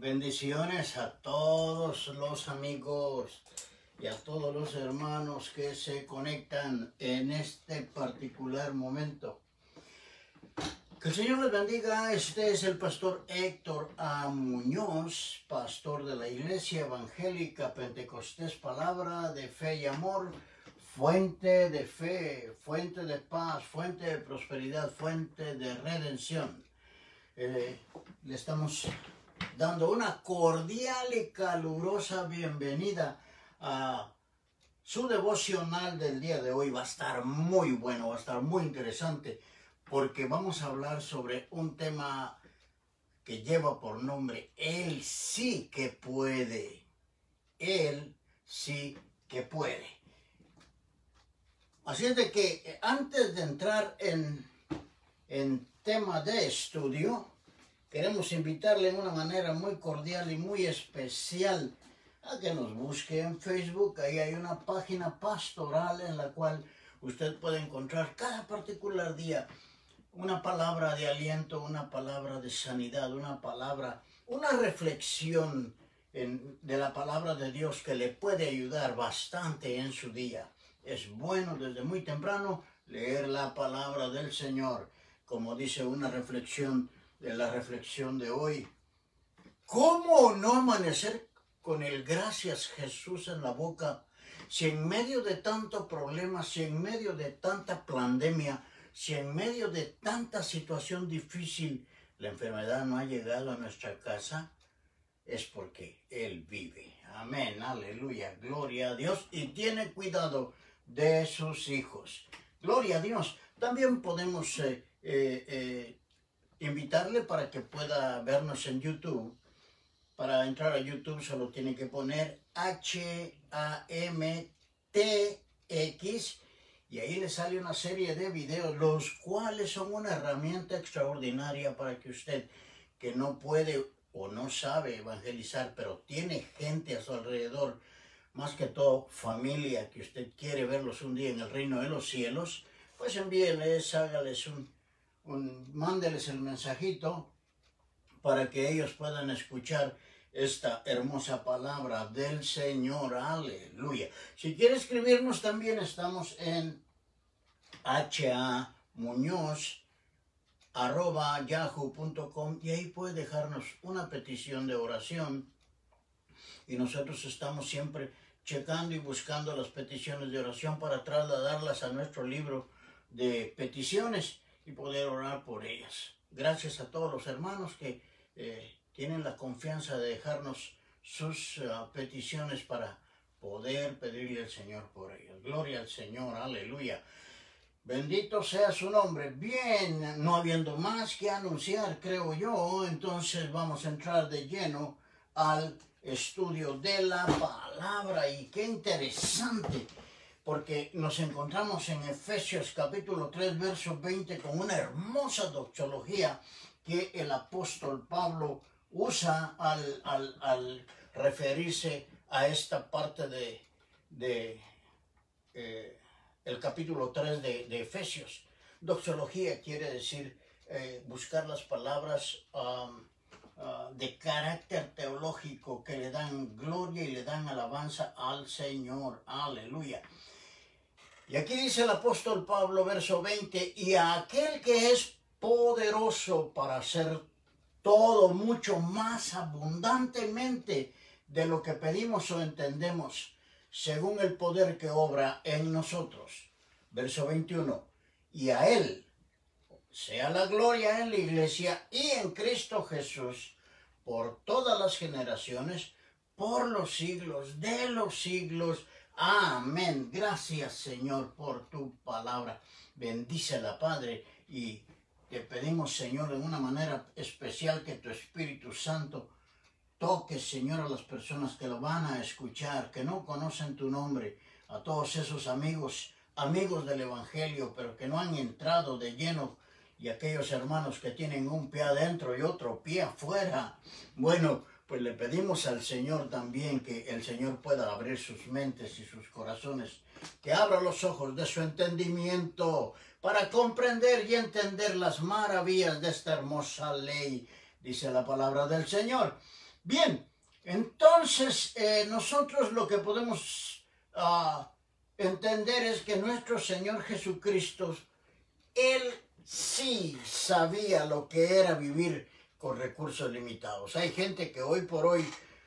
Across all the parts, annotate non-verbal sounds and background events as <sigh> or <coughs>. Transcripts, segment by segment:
Bendiciones a todos los amigos y a todos los hermanos que se conectan en este particular momento. Que el Señor les bendiga. Este es el pastor Héctor A. Muñoz, pastor de la Iglesia Evangélica Pentecostés Palabra de Fe y Amor, fuente de fe, fuente de paz, fuente de prosperidad, fuente de redención. Eh, le estamos dando una cordial y calurosa bienvenida a su devocional del día de hoy. Va a estar muy bueno, va a estar muy interesante, porque vamos a hablar sobre un tema que lleva por nombre Él sí que puede. Él sí que puede. Así es de que eh, antes de entrar en, en tema de estudio, queremos invitarle de una manera muy cordial y muy especial a que nos busque en Facebook. Ahí hay una página pastoral en la cual usted puede encontrar cada particular día una palabra de aliento, una palabra de sanidad, una palabra, una reflexión de la palabra de Dios que le puede ayudar bastante en su día. Es bueno desde muy temprano leer la palabra del Señor como dice una reflexión de la reflexión de hoy. ¿Cómo no amanecer con el gracias Jesús en la boca si en medio de tanto problema, si en medio de tanta pandemia, si en medio de tanta situación difícil la enfermedad no ha llegado a nuestra casa? Es porque Él vive. Amén, aleluya, gloria a Dios y tiene cuidado de sus hijos. Gloria a Dios. También podemos eh, eh, eh, invitarle para que pueda vernos en YouTube. Para entrar a YouTube solo tiene que poner H-A-M-T-X y ahí le sale una serie de videos, los cuales son una herramienta extraordinaria para que usted que no puede o no sabe evangelizar, pero tiene gente a su alrededor, más que todo familia, que usted quiere verlos un día en el reino de los cielos, pues envíeles, hágales un, mándeles el mensajito para que ellos puedan escuchar esta hermosa palabra del Señor. Aleluya. Si quiere escribirnos también estamos en ha muñoz arroba yahoo.com y ahí puede dejarnos una petición de oración y nosotros estamos siempre checando y buscando las peticiones de oración para trasladarlas a nuestro libro de peticiones y poder orar por ellas. Gracias a todos los hermanos que eh, tienen la confianza de dejarnos sus eh, peticiones para poder pedirle al Señor por ellas. Gloria al Señor, aleluya. Bendito sea su nombre. Bien, no habiendo más que anunciar, creo yo, entonces vamos a entrar de lleno al estudio de la palabra. Y qué interesante porque nos encontramos en Efesios capítulo 3, verso 20, con una hermosa doxología que el apóstol Pablo usa al, referirse a esta parte de, eh, el capítulo 3 de, Efesios. Doxología quiere decir eh, buscar las palabras um, uh, de carácter teológico que le dan gloria y le dan alabanza al Señor. Aleluya. Y aquí dice el apóstol Pablo, verso 20, y a aquel que es poderoso para hacer todo mucho más abundantemente de lo que pedimos o entendemos, según el poder que obra en nosotros. Verso 21, y a él sea la gloria en la iglesia y en Cristo Jesús por todas las generaciones, por los siglos de los siglos. Amén. Gracias Señor por tu palabra. Bendícela Padre y te pedimos Señor en una manera especial que tu Espíritu Santo toque Señor a las personas que lo van a escuchar, que no conocen tu nombre, a todos esos amigos, amigos del Evangelio, pero que no han entrado de lleno y aquellos hermanos que tienen un pie adentro y otro pie afuera. Bueno, pues le pedimos al Señor también que el Señor pueda abrir sus mentes y sus corazones, que abra los ojos de su entendimiento para comprender y entender las maravillas de esta hermosa ley, dice la palabra del Señor. Bien, entonces eh, nosotros lo que podemos ah, entender es que nuestro Señor Jesucristo, Él sí sabía lo que era vivir con recursos limitados. Hay gente que hoy por hoy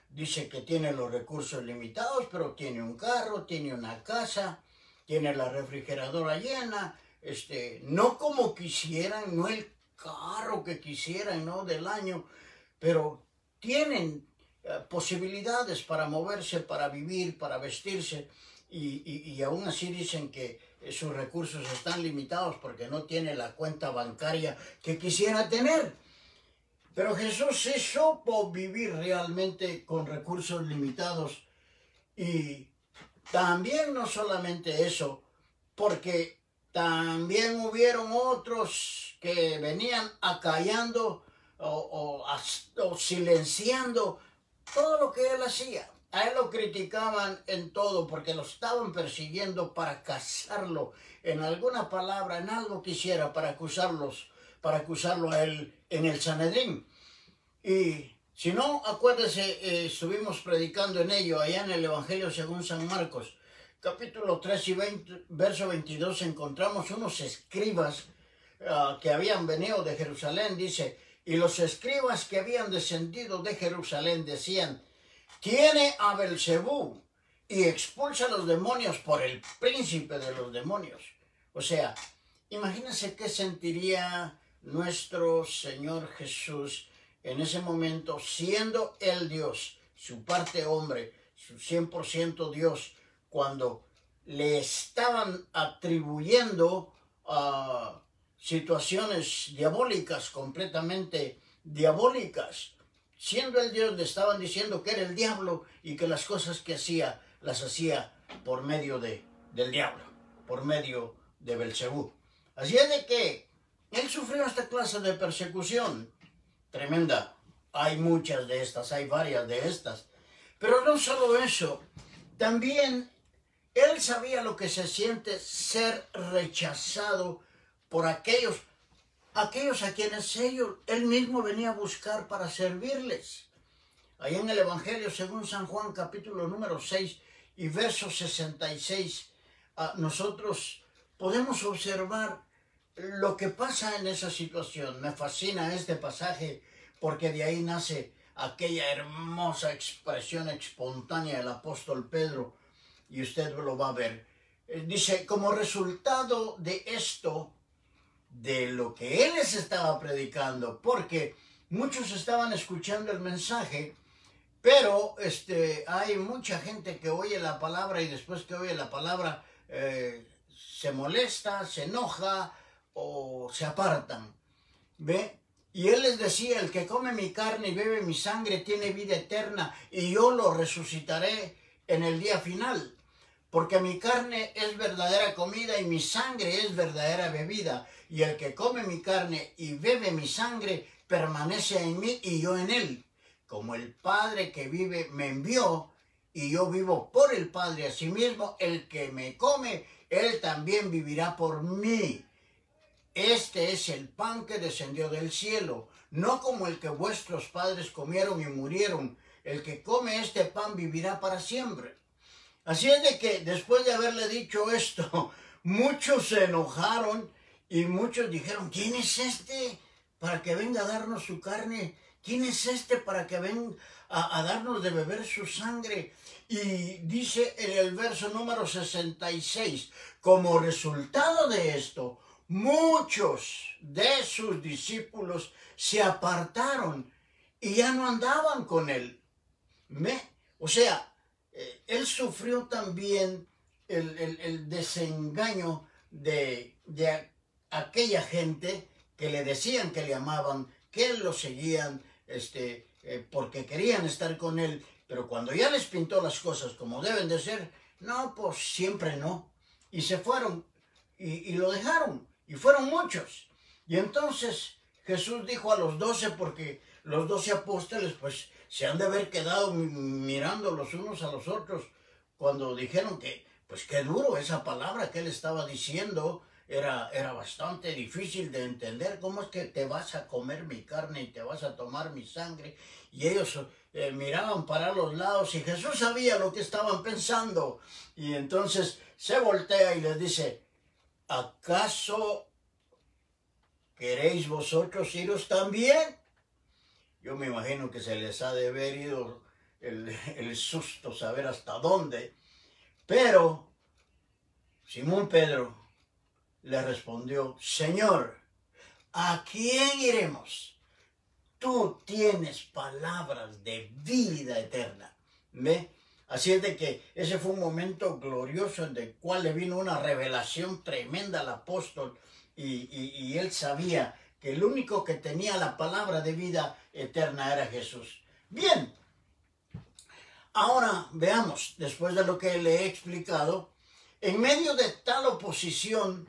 dice que tiene los recursos limitados, pero tiene un carro, tiene una casa, tiene la refrigeradora llena, este, no como quisieran, no el carro que quisieran, ¿no? Del año, pero tienen eh, posibilidades para moverse, para vivir, para vestirse, y, y, aún así dicen que sus recursos están limitados porque no tiene la cuenta bancaria que quisiera tener. Pero Jesús sí supo vivir realmente con recursos limitados. Y también no solamente eso, porque también hubieron otros que venían acallando o, silenciando todo lo que él hacía. A él lo criticaban en todo porque lo estaban persiguiendo para casarlo en alguna palabra, en algo que hiciera para acusarlos, para acusarlo a él en el Sanedrín. Y si no, acuérdese, eh, estuvimos predicando en ello allá en el Evangelio según San Marcos, capítulo 3 y 20, verso 22, encontramos unos escribas ah, que habían venido de Jerusalén, dice, y los escribas que habían descendido de Jerusalén decían, tiene a Belcebú y expulsa a los demonios por el príncipe de los demonios. O sea, imagínense qué sentiría nuestro Señor Jesús en ese momento, siendo el Dios, su parte hombre, su 100% Dios, cuando le estaban atribuyendo a situaciones diabólicas, completamente diabólicas. Siendo el Dios, le estaban diciendo que era el diablo y que las cosas que hacía las hacía por medio de, del diablo, por medio de Belcebú. Así es de que él sufrió esta clase de persecución tremenda. Hay muchas de estas, hay varias de estas. Pero no solo eso, también él sabía lo que se siente ser rechazado por aquellos, aquellos a quienes ellos, él mismo venía a buscar para servirles. Ahí en el Evangelio, según San Juan, capítulo número 6 y verso 66, ah, nosotros podemos observar lo que pasa en esa situación. Me fascina este pasaje porque de ahí nace aquella hermosa expresión espontánea del apóstol Pedro y usted lo va a ver. Eh, dice, como resultado de esto, de lo que él les estaba predicando, porque muchos estaban escuchando el mensaje, pero este, hay mucha gente que oye la palabra y después que oye la palabra eh, se molesta, se enoja, o se apartan. ¿Ve? Y él les decía, el que come mi carne y bebe mi sangre tiene vida eterna y yo lo resucitaré en el día final. Porque mi carne es verdadera comida y mi sangre es verdadera bebida. Y el que come mi carne y bebe mi sangre permanece en mí y yo en él. Como el Padre que vive me envió y yo vivo por el Padre. Asimismo, el que me come, él también vivirá por mí. Este es el pan que descendió del cielo, no como el que vuestros padres comieron y murieron. El que come este pan vivirá para siempre. Así es de que después de haberle dicho esto, <laughs> muchos se enojaron y muchos dijeron, ¿quién es este para que venga a darnos su carne? ¿Quién es este para que venga a, darnos de beber su sangre? Y dice en el verso número 66, como resultado de esto, muchos de sus discípulos se apartaron y ya no andaban con él. O sea, eh, él sufrió también el, desengaño de, aquella gente que le decían que le amaban, que lo seguían, este, eh, porque querían estar con él, pero cuando ya les pintó las cosas como deben de ser, no, pues siempre no. Y se fueron y lo dejaron. Y fueron muchos. Y entonces Jesús dijo a los doce, porque los doce apóstoles pues se han de haber quedado mirando los unos a los otros cuando dijeron que, pues qué duro esa palabra que él estaba diciendo, era, era bastante difícil de entender. ¿Cómo es que te vas a comer mi carne y te vas a tomar mi sangre? Y ellos eh, miraban para los lados y Jesús sabía lo que estaban pensando. Y entonces se voltea y les dice, ¿acaso queréis vosotros iros también? Yo me imagino que se les ha de haber ido el, susto, saber hasta dónde. Pero Simón Pedro le respondió, Señor, ¿a quién iremos? Tú tienes palabras de vida eterna. ¿Ve? Así es de que ese fue un momento glorioso en el cual le vino una revelación tremenda al apóstol y, y él sabía que el único que tenía la palabra de vida eterna era Jesús. Bien, ahora veamos, después de lo que le he explicado, en medio de tal oposición,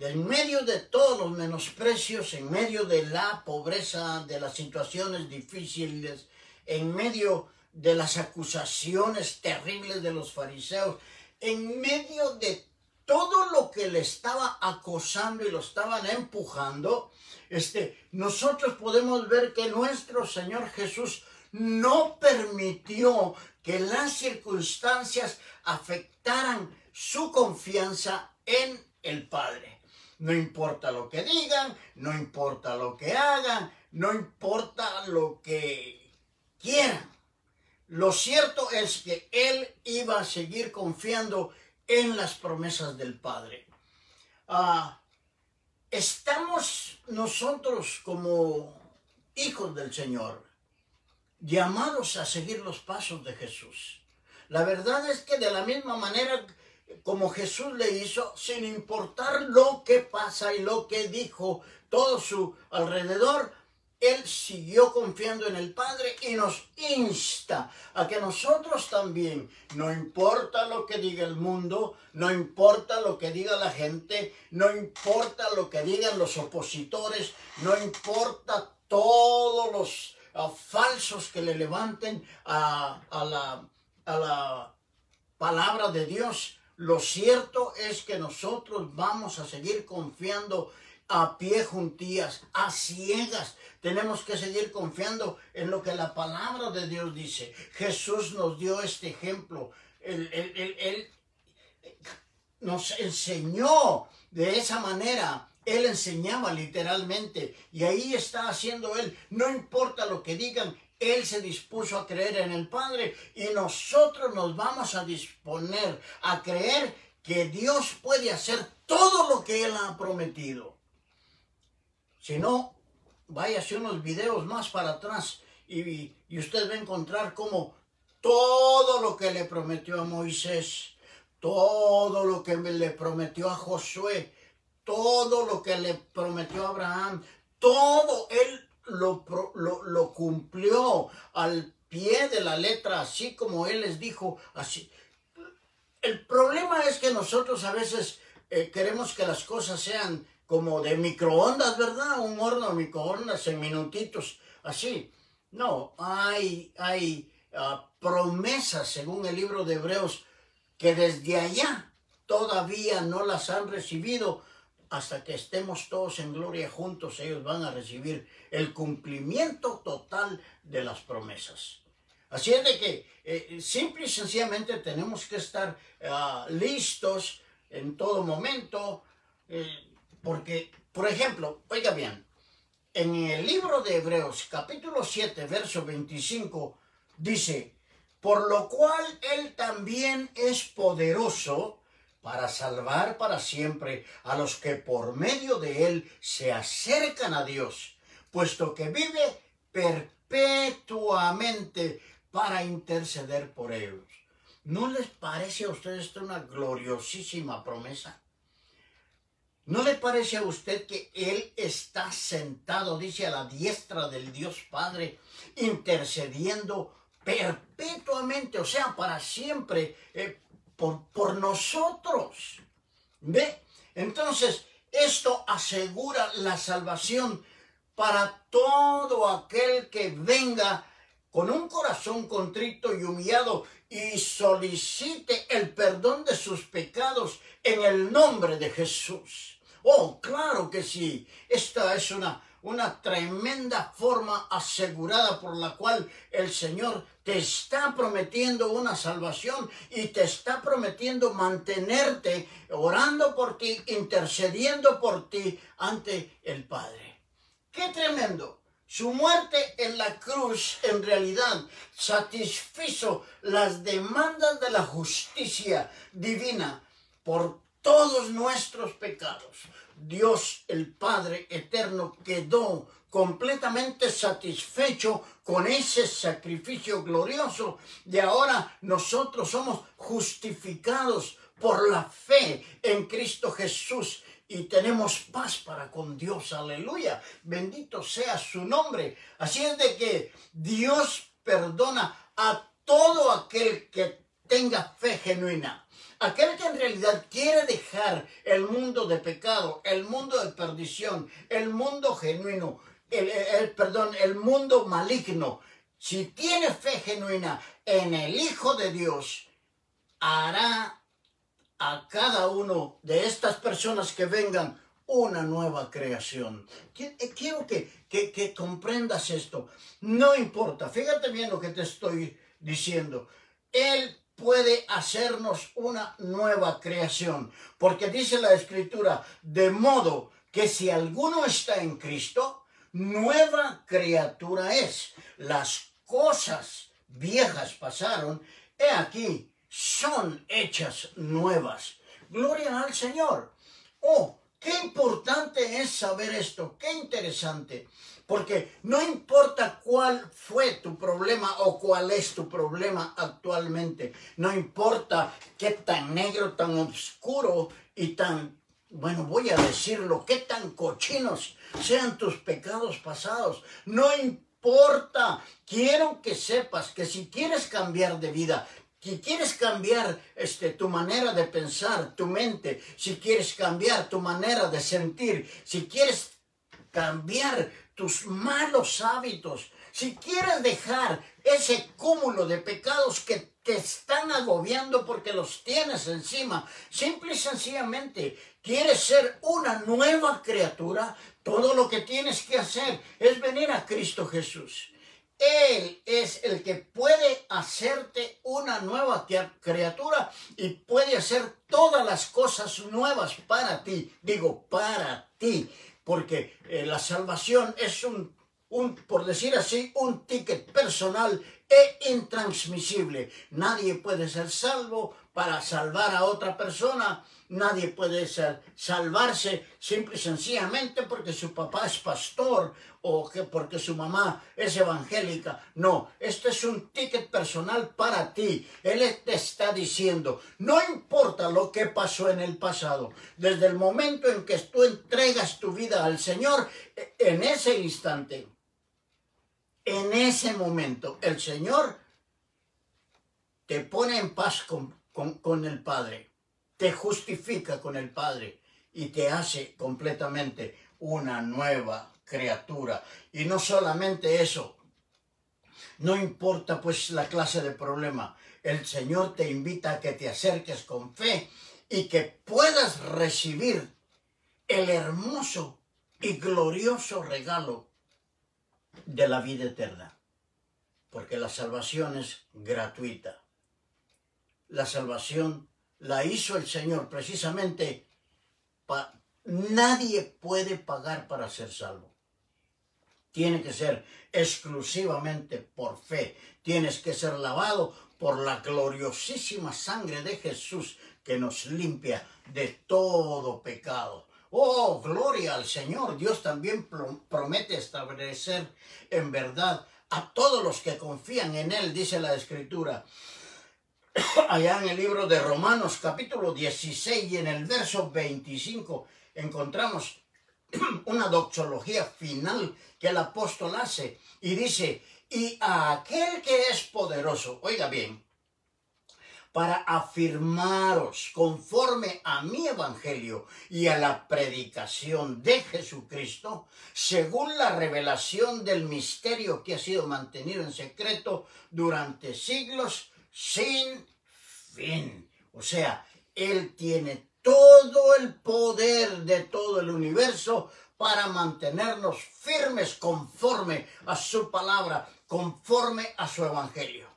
en medio de todos los menosprecios, en medio de la pobreza, de las situaciones difíciles, en medio de las acusaciones terribles de los fariseos, en medio de todo lo que le estaba acosando y lo estaban empujando, este, nosotros podemos ver que nuestro Señor Jesús no permitió que las circunstancias afectaran su confianza en el Padre. No importa lo que digan, no importa lo que hagan, no importa lo que quieran. Lo cierto es que él iba a seguir confiando en las promesas del Padre. Ah, estamos nosotros como hijos del Señor llamados a seguir los pasos de Jesús. La verdad es que de la misma manera como Jesús le hizo, sin importar lo que pasa y lo que dijo todo su alrededor, él siguió confiando en el Padre y nos insta a que nosotros también, no importa lo que diga el mundo, no importa lo que diga la gente, no importa lo que digan los opositores, no importa todos los ah, falsos que le levanten a, la, a la palabra de Dios, lo cierto es que nosotros vamos a seguir confiando a pie juntías, a ciegas. Tenemos que seguir confiando en lo que la palabra de Dios dice. Jesús nos dio este ejemplo. Él, él nos enseñó de esa manera. Él enseñaba literalmente y ahí está haciendo Él. No importa lo que digan, él se dispuso a creer en el Padre y nosotros nos vamos a disponer a creer que Dios puede hacer todo lo que Él ha prometido. Si no, váyase unos videos más para atrás y, y usted va a encontrar como todo lo que le prometió a Moisés, todo lo que le prometió a Josué, todo lo que le prometió a Abraham, todo Él lo, lo, cumplió al pie de la letra, así como Él les dijo, así. El problema es que nosotros a veces eh, queremos que las cosas sean como de microondas, ¿verdad? Un horno de microondas en minutitos, así. No, hay, hay ah, promesas, según el libro de Hebreos, que desde allá todavía no las han recibido, hasta que estemos todos en gloria juntos, ellos van a recibir el cumplimiento total de las promesas. Así es de que eh, simple y sencillamente tenemos que estar ah, listos en todo momento, eh, porque, por ejemplo, oiga bien, en el libro de Hebreos capítulo 7, verso 25, dice, por lo cual Él también es poderoso para salvar para siempre a los que por medio de él se acercan a Dios, puesto que vive perpetuamente para interceder por ellos. ¿No les parece a ustedes esto una gloriosísima promesa? ¿No le parece a usted que Él está sentado, dice, a la diestra del Dios Padre, intercediendo perpetuamente, o sea, para siempre, eh, por, nosotros. ¿Ve? Entonces, esto asegura la salvación para todo aquel que venga con un corazón contrito y humillado y solicite el perdón de sus pecados en el nombre de Jesús. Oh, claro que sí. Esta es una, una tremenda forma asegurada por la cual el Señor te está prometiendo una salvación y te está prometiendo mantenerte orando por ti, intercediendo por ti ante el Padre. ¡Qué tremendo! Su muerte en la cruz en realidad satisfizo las demandas de la justicia divina por todos nuestros pecados. Dios el Padre eterno quedó completamente satisfecho con ese sacrificio glorioso y ahora nosotros somos justificados por la fe en Cristo Jesús y tenemos paz para con Dios. Aleluya. Bendito sea su nombre. Así es de que Dios perdona a todo aquel que tenga fe genuina. Aquel que en realidad quiere dejar el mundo de pecado, el mundo de perdición, el mundo genuino, el, perdón, el mundo maligno. Si tiene fe genuina en el Hijo de Dios, hará a cada uno de estas personas que vengan una nueva creación. Eh, quiero que, que, que, comprendas esto. No importa, fíjate bien lo que te estoy diciendo. Él puede hacernos una nueva creación, porque dice la escritura, de modo que si alguno está en Cristo, nueva criatura es. Las cosas viejas pasaron, he aquí, son hechas nuevas. Gloria al Señor. Oh, qué importante es saber esto, qué interesante. Porque no importa cuál fue tu problema o cuál es tu problema actualmente, no importa qué tan negro, tan oscuro y tan, bueno, voy a decirlo, qué tan cochinos sean tus pecados pasados, no importa, quiero que sepas que si quieres cambiar de vida, si quieres cambiar este, tu manera de pensar, tu mente, si quieres cambiar tu manera de sentir, si quieres cambiar tus malos hábitos, si quieres dejar ese cúmulo de pecados que te están agobiando porque los tienes encima, simple y sencillamente quieres ser una nueva criatura, todo lo que tienes que hacer es venir a Cristo Jesús. Él es el que puede hacerte una nueva criatura y puede hacer todas las cosas nuevas para ti. Digo, para ti, porque eh, la salvación es un, un, por decir así, un ticket personal e intransmisible. Nadie puede ser salvo para salvar a otra persona Nadie puede ser, salvarse simple y sencillamente porque su papá es pastor o que porque su mamá es evangélica. No, este es un ticket personal para ti. Él te está diciendo, no importa lo que pasó en el pasado, desde el momento en que tú entregas tu vida al Señor, en ese instante, en ese momento, el Señor te pone en paz con, con, el Padre te justifica con el Padre y te hace completamente una nueva criatura. Y no solamente eso, no importa pues la clase de problema, el Señor te invita a que te acerques con fe y que puedas recibir el hermoso y glorioso regalo de la vida eterna. Porque la salvación es gratuita. La salvación la hizo el Señor precisamente nadie puede pagar para ser salvo. Tiene que ser exclusivamente por fe. Tienes que ser lavado por la gloriosísima sangre de Jesús que nos limpia de todo pecado. Oh, gloria al Señor. Dios también promete establecer en verdad a todos los que confían en Él, dice la Escritura <coughs> allá en el libro de Romanos capítulo 16 y en el verso 25 encontramos <coughs> una doxología final que el apóstol hace y dice, y a aquel que es poderoso, oiga bien, para afirmaros conforme a mi evangelio y a la predicación de Jesucristo, según la revelación del misterio que ha sido mantenido en secreto durante siglos, sin fin. O sea, Él tiene todo el poder de todo el universo para mantenernos firmes conforme a su palabra, conforme a su evangelio.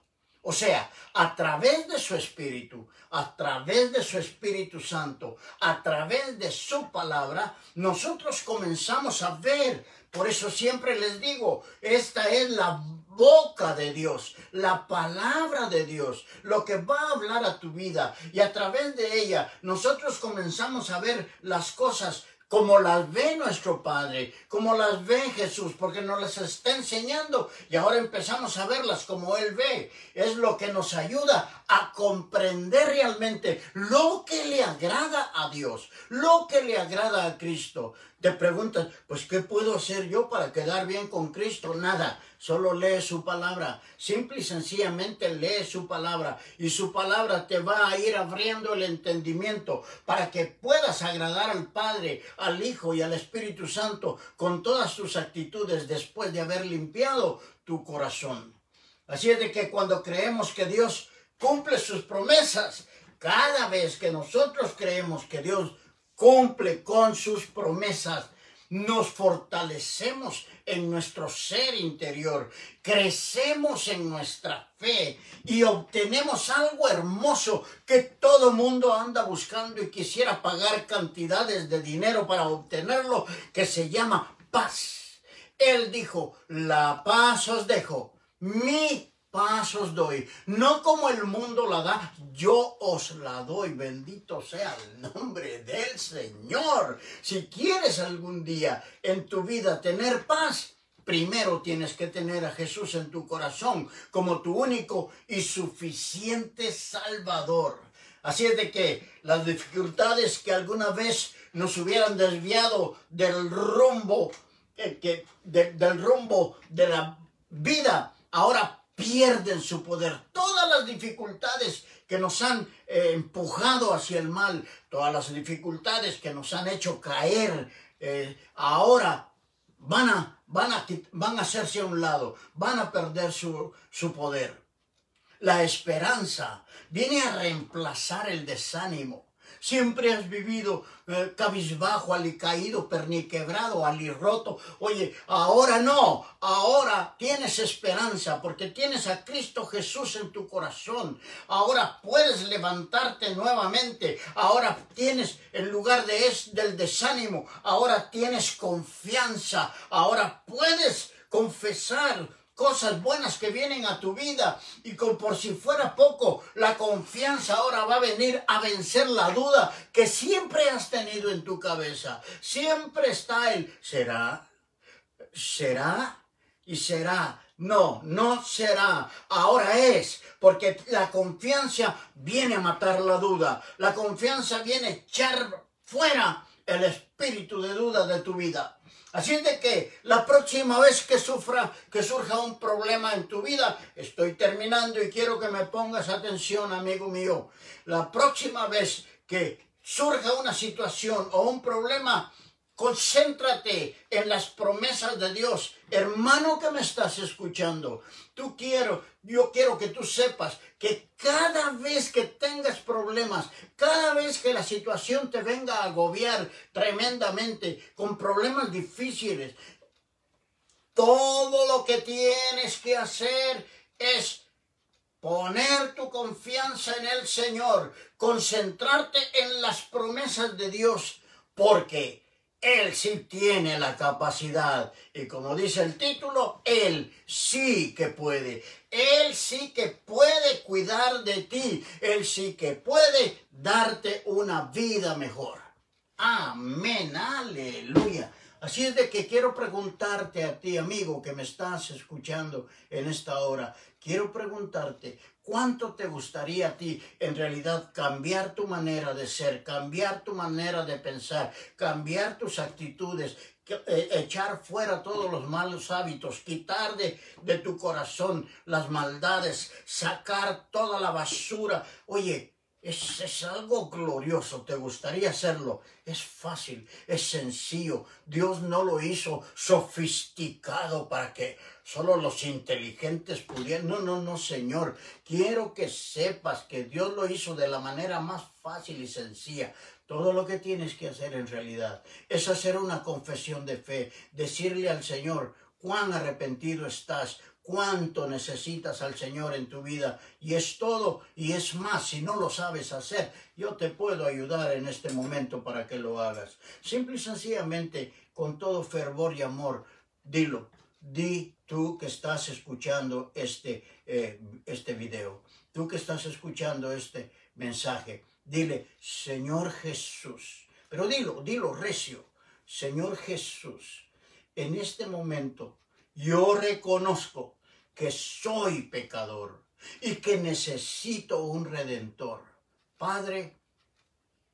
O sea, a través de su Espíritu, a través de su Espíritu Santo, a través de su palabra, nosotros comenzamos a ver. Por eso siempre les digo, esta es la boca de Dios, la palabra de Dios, lo que va a hablar a tu vida. Y a través de ella nosotros comenzamos a ver las cosas como las ve nuestro Padre, como las ve Jesús, porque nos las está enseñando y ahora empezamos a verlas como Él ve. Es lo que nos ayuda a comprender realmente lo que le agrada a Dios, lo que le agrada a Cristo. Te preguntas, pues ¿qué puedo hacer yo para quedar bien con Cristo? Nada, solo lee su palabra, simple y sencillamente lee su palabra y su palabra te va a ir abriendo el entendimiento para que puedas agradar al Padre, al Hijo y al Espíritu Santo con todas tus actitudes después de haber limpiado tu corazón. Así es de que cuando creemos que Dios cumple sus promesas, cada vez que nosotros creemos que Dios cumple con sus promesas. Nos fortalecemos en nuestro ser interior, crecemos en nuestra fe y obtenemos algo hermoso que todo mundo anda buscando y quisiera pagar cantidades de dinero para obtenerlo, que se llama paz. Él dijo, la paz os dejo, mi pasos doy, no como el mundo la da, yo os la doy, bendito sea el nombre del Señor. Si quieres algún día en tu vida tener paz, primero tienes que tener a Jesús en tu corazón como tu único y suficiente Salvador. Así es de que las dificultades que alguna vez nos hubieran desviado del rumbo, eh, que, del rumbo de la vida, ahora pierden su poder. Todas las dificultades que nos han eh, empujado hacia el mal, todas las dificultades que nos han hecho caer, eh, ahora van a, van, a, van a hacerse a un lado, van a perder su, su poder. La esperanza viene a reemplazar el desánimo. Siempre has vivido eh, cabizbajo, alicaído, perniquebrado, alirroto. Oye, ahora no, ahora tienes esperanza porque tienes a Cristo Jesús en tu corazón. Ahora puedes levantarte nuevamente. Ahora tienes, en lugar de es, del desánimo, ahora tienes confianza. Ahora puedes confesar cosas buenas que vienen a tu vida y con por si fuera poco, la confianza ahora va a venir a vencer la duda que siempre has tenido en tu cabeza. Siempre está el será, será y será. No, no será. Ahora es, porque la confianza viene a matar la duda. La confianza viene a echar fuera el espíritu de duda de tu vida. Así es de que la próxima vez que sufra, que surja un problema en tu vida, estoy terminando y quiero que me pongas atención, amigo mío. La próxima vez que surja una situación o un problema, Concéntrate en las promesas de Dios. Hermano que me estás escuchando, tú quiero, yo quiero que tú sepas que cada vez que tengas problemas, cada vez que la situación te venga a agobiar tremendamente con problemas difíciles, todo lo que tienes que hacer es poner tu confianza en el Señor, concentrarte en las promesas de Dios, porque él sí tiene la capacidad. Y como dice el título, Él sí que puede. Él sí que puede cuidar de ti. Él sí que puede darte una vida mejor. Amén, aleluya. Así es de que quiero preguntarte a ti, amigo, que me estás escuchando en esta hora. Quiero preguntarte, ¿cuánto te gustaría a ti en realidad cambiar tu manera de ser, cambiar tu manera de pensar, cambiar tus actitudes, eh, echar fuera todos los malos hábitos, quitar de, de tu corazón las maldades, sacar toda la basura? Oye, Es, es, algo glorioso, te gustaría hacerlo. Es fácil, es sencillo. Dios no lo hizo sofisticado para que solo los inteligentes pudieran. No, no, no, Señor. Quiero que sepas que Dios lo hizo de la manera más fácil y sencilla. Todo lo que tienes que hacer en realidad es hacer una confesión de fe, decirle al Señor cuán arrepentido estás, cuánto necesitas al Señor en tu vida. Y es todo y es más. Si no lo sabes hacer, yo te puedo ayudar en este momento para que lo hagas. Simple y sencillamente, con todo fervor y amor, dilo. Di tú que estás escuchando este, eh, este video, tú que estás escuchando este mensaje. Dile, Señor Jesús. Pero dilo, dilo recio. Señor Jesús, en este momento yo reconozco que soy pecador y que necesito un redentor. Padre,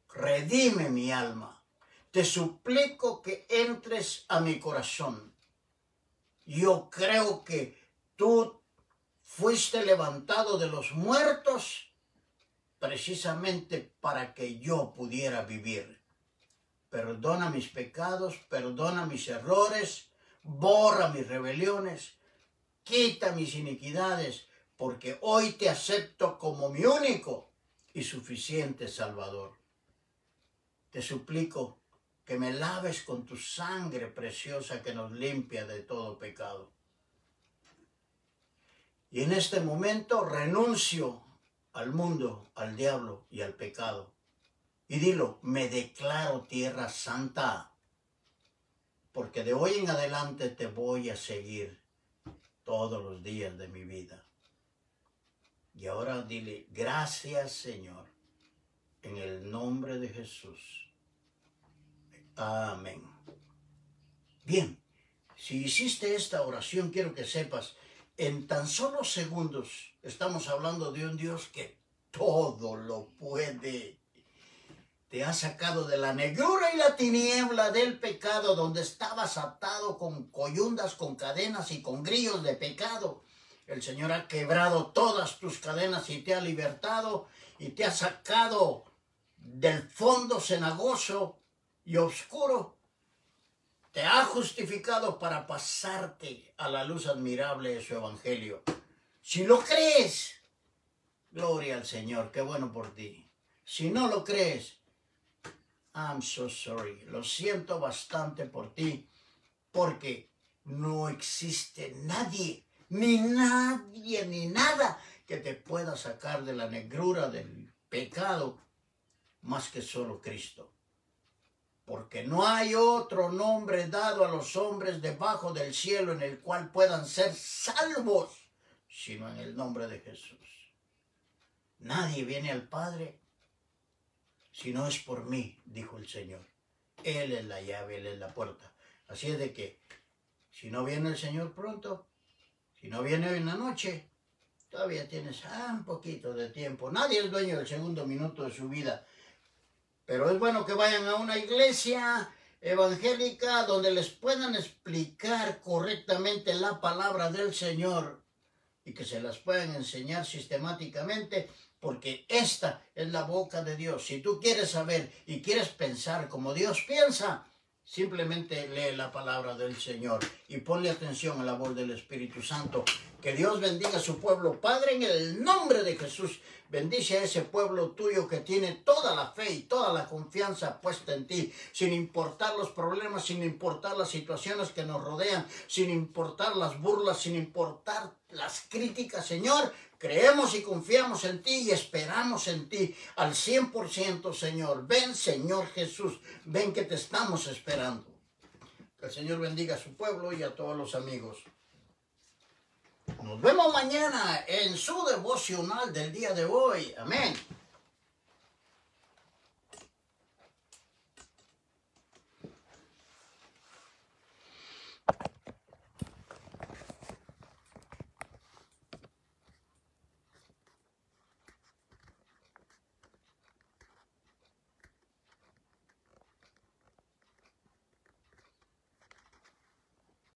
redime mi alma. Te suplico que entres a mi corazón. Yo creo que tú fuiste levantado de los muertos precisamente para que yo pudiera vivir. Perdona mis pecados, perdona mis errores, borra mis rebeliones quita mis iniquidades, porque hoy te acepto como mi único y suficiente Salvador. Te suplico que me laves con tu sangre preciosa que nos limpia de todo pecado. Y en este momento renuncio al mundo, al diablo y al pecado. Y dilo, me declaro tierra santa, porque de hoy en adelante te voy a seguir todos los días de mi vida. Y ahora dile, gracias Señor, en el nombre de Jesús. Amén. Bien, si hiciste esta oración, quiero que sepas, en tan solo segundos estamos hablando de un Dios que todo lo puede te ha sacado de la negrura y la tiniebla del pecado, donde estabas atado con coyundas, con cadenas y con grillos de pecado. El Señor ha quebrado todas tus cadenas y te ha libertado y te ha sacado del fondo cenagoso y oscuro. Te ha justificado para pasarte a la luz admirable de su evangelio. Si lo crees, gloria al Señor, qué bueno por ti. Si no lo crees, I'm so sorry. Lo siento bastante por ti, porque no existe nadie, ni nadie, ni nada que te pueda sacar de la negrura del pecado más que solo Cristo. Porque no hay otro nombre dado a los hombres debajo del cielo en el cual puedan ser salvos, sino en el nombre de Jesús. Nadie viene al Padre si no es por mí, dijo el Señor. Él es la llave, Él es la puerta. Así es de que, si no viene el Señor pronto, si no viene en la noche, todavía tienes un poquito de tiempo. Nadie es dueño del segundo minuto de su vida. Pero es bueno que vayan a una iglesia evangélica donde les puedan explicar correctamente la palabra del Señor y que se las puedan enseñar sistemáticamente porque esta es la boca de Dios. Si tú quieres saber y quieres pensar como Dios piensa, simplemente lee la palabra del Señor y ponle atención a la voz del Espíritu Santo. Que Dios bendiga a su pueblo. Padre, en el nombre de Jesús, bendice a ese pueblo tuyo que tiene toda la fe y toda la confianza puesta en ti, sin importar los problemas, sin importar las situaciones que nos rodean, sin importar las burlas, sin importar las críticas, Señor. Creemos y confiamos en ti y esperamos en ti al 100%, Señor. Ven, Señor Jesús, ven que te estamos esperando. Que el Señor bendiga a su pueblo y a todos los amigos. Nos vemos mañana en su devocional del día de hoy. Amén.